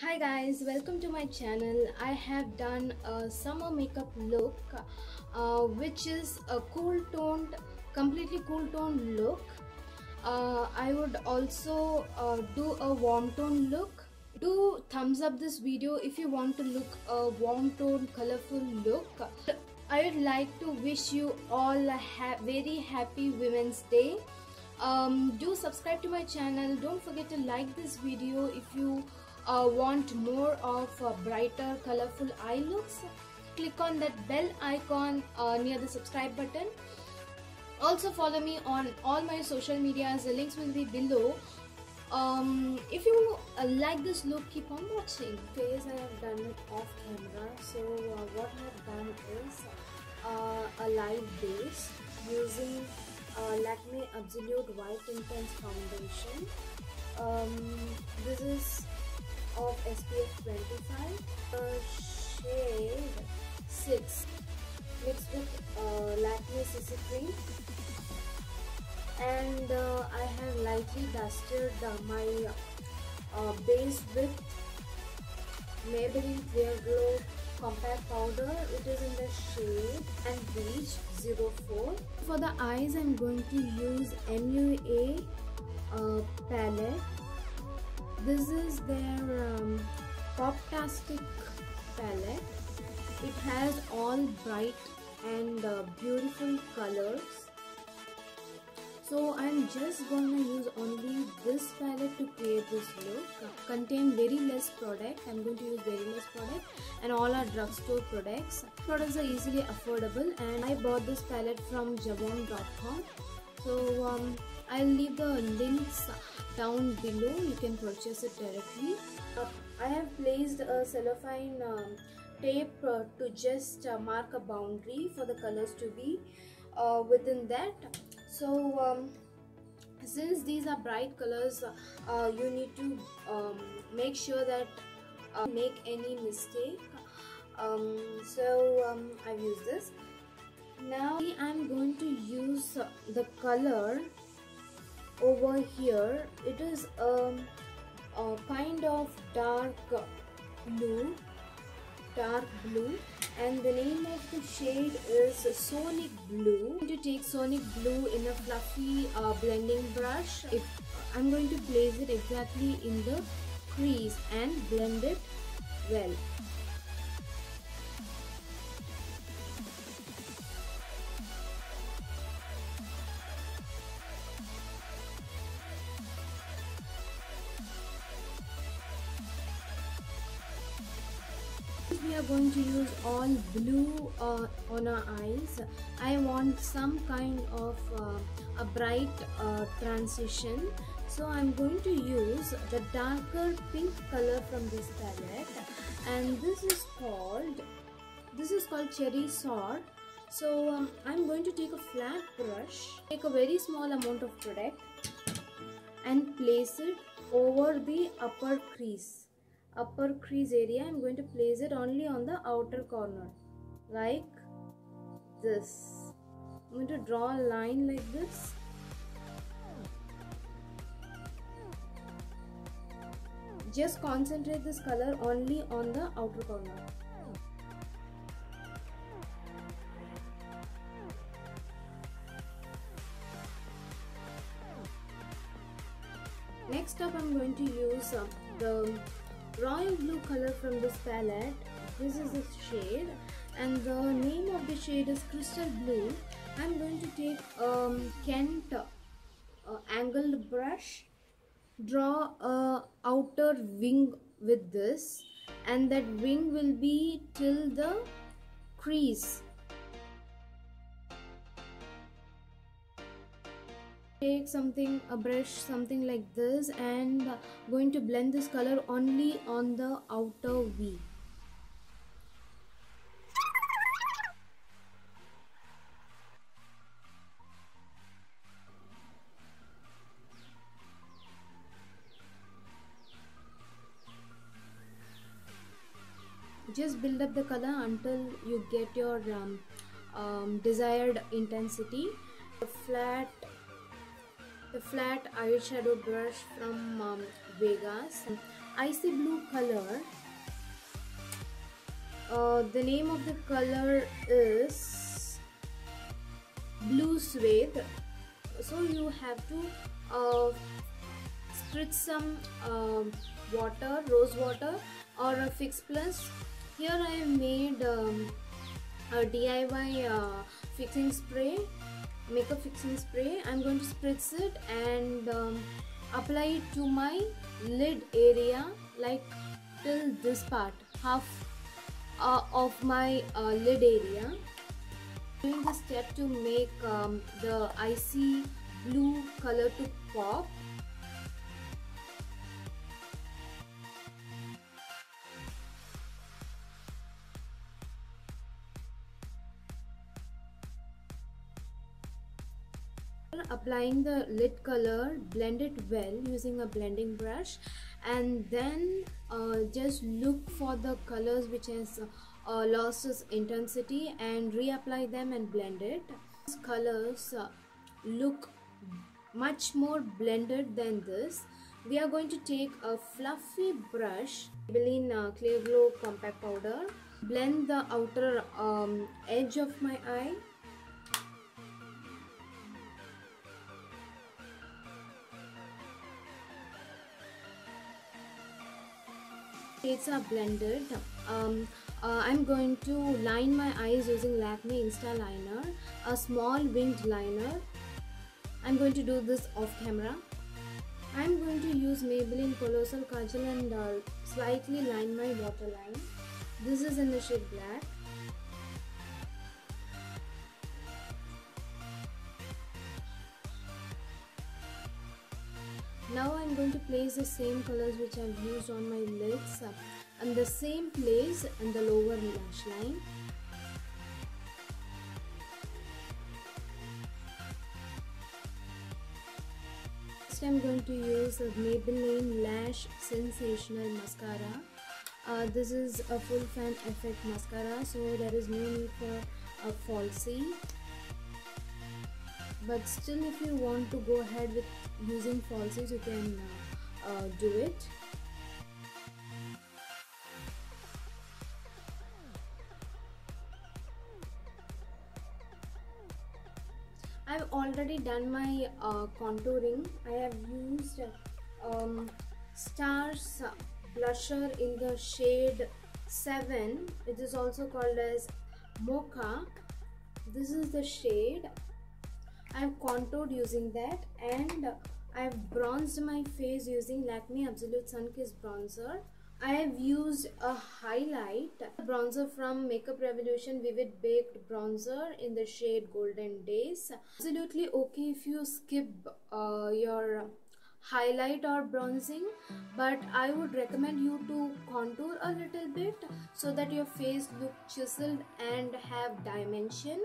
Hi guys, welcome to my channel. I have done a summer makeup look uh, which is a cool toned, completely cool toned look. Uh, I would also uh, do a warm tone look. Do thumbs up this video if you want to look a warm tone, colorful look. I would like to wish you all a ha very happy Women's Day. Um, do subscribe to my channel. Don't forget to like this video if you uh, want more of brighter colorful eye looks click on that bell icon uh, near the subscribe button. Also follow me on all my social medias the links will be below. Um, if you uh, like this look keep on watching. Face I have done it off camera so uh, what I have done is uh, a light base using uh, Lakme Absolute White Intense Foundation. Um, this is of SPF 25 uh, shade 6 mixed with uh, Lakme CC cream and uh, I have lightly dusted uh, my uh, base with Maybelline Clear Glow compact powder. It is in the shade sand beige 04 for the eyes I'm going to use MUA uh, palette this is their um, Poptastic palette. It has all bright and uh, beautiful colors. So I'm just gonna use only this palette to create this look. Contain very less product. I'm going to use very less product and all are drugstore products. Products are easily affordable and I bought this palette from jabong.com. So um, I'll leave the links down below. You can purchase it directly. Uh, I have placed a cellophane um, tape uh, to just uh, mark a boundary for the colors to be uh, within that. So um, since these are bright colors uh, you need to um, make sure that uh, make any mistake. Um, so um, I've used this. Now I'm going to use the color over here it is a, a kind of dark blue dark blue and the name of the shade is sonic blue. I'm going to take sonic blue in a fluffy uh, blending brush. If i'm going to place it exactly in the crease and blend it well we are going to use all blue uh, on our eyes. I want some kind of uh, a bright uh, transition. So I'm going to use the darker pink color from this palette. And this is called this is called cherry sword so um, I'm going to take a flat brush take a very small amount of product and place it over the upper crease upper crease area I'm going to place it only on the outer corner. Like this. I'm going to draw a line like this. Just concentrate this color only on the outer corner. Next up I'm going to use uh, the royal blue color from this palette. This is the shade. And the name of the shade is crystal blue. I'm going to take um kent uh, angled brush draw a outer wing with this. And that wing will be till the crease take something a brush something like this and going to blend this color only on the outer V. Just build up the color until you get your um, um, desired intensity. Flat the flat eyeshadow brush from um, Vegas. Icy blue color. Uh, the name of the color is blue suede. So you have to uh, spritz some uh, water rose water or a fix plus here I made um, a DIY uh, fixing spray makeup fixing spray. I'm going to spritz it and um, apply it to my lid area like till this part half uh, of my uh, lid area. Doing this step to make um, the icy blue color to pop applying the lid color blend it well using a blending brush and then uh, just look for the colors which has uh, lost its intensity and reapply them and blend it. These colors uh, look much more blended than this. We are going to take a fluffy brush Maybelline uh, Clear Glow Compact Powder. Blend the outer um, edge of my eye shades are blended um, uh, I'm going to line my eyes using Lakme Insta Liner a small winged liner. I'm going to do this off camera. I'm going to use Maybelline Colossal Kajal and uh, slightly line my waterline. This is in the shade black now I'm going to place the same colors which I've used on my lids uh, and the same place in the lower lash line. Next I'm going to use a Maybelline Lash Sensational Mascara. Uh, this is a full fan effect mascara so there is no need for a falsie but still if you want to go ahead with using falsies you can uh, uh, do it. I've already done my uh, contouring. I have used um, stars blusher in the shade 7 it is also called as mocha. This is the shade I've contoured using that and I've bronzed my face using Lakme Absolute Sun Kiss bronzer. I have used a highlight bronzer from Makeup Revolution Vivid Baked Bronzer in the shade Golden Days. Absolutely okay if you skip uh, your highlight or bronzing but I would recommend you to contour a little bit so that your face look chiseled and have dimension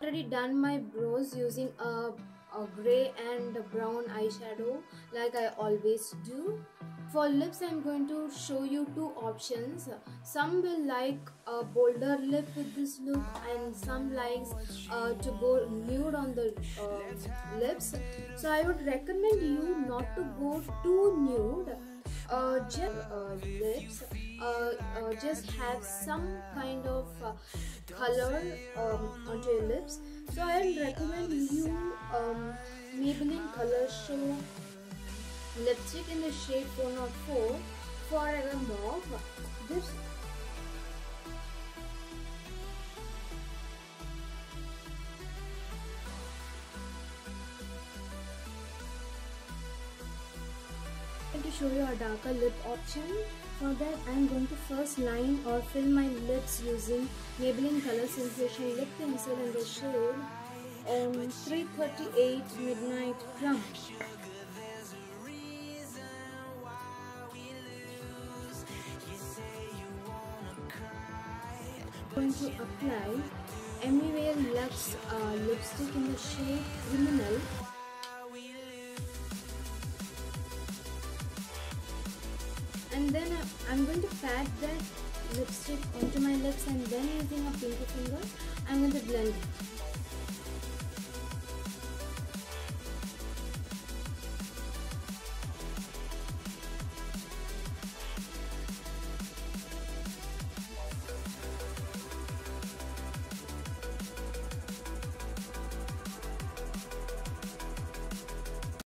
already done my brows using a, a gray and brown eyeshadow like I always do. For lips I'm going to show you two options. Some will like a bolder lip with this look and some likes uh, to go nude on the uh, lips. So I would recommend you not to go too nude uh, just uh, lips uh, uh, just have some kind of uh, color um, onto your lips. So I recommend you um, Maybelline Color Show lipstick in the shade 404 Forever Mauve. This show you a darker lip option for that I am going to first line or fill my lips using Maybelline Color Sensation Lip Pencil in the shade um, 338 Midnight Plum. going to apply MUA Luxe uh, lipstick in the shade Criminal I'm going to pat that lipstick onto my lips and then using a pinky finger I'm going to blend it